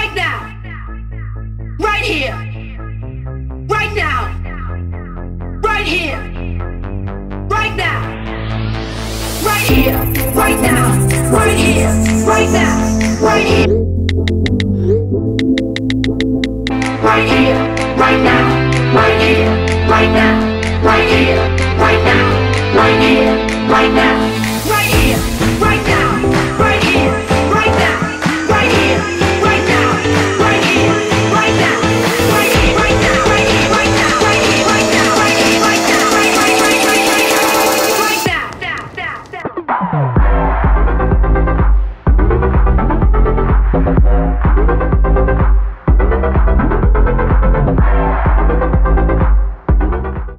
Right now. Right here, right now. Right here, right now. Right here, right now. Right here, right now. Right here. Right here, right now. Right here, right now. Right here, right now. Right here.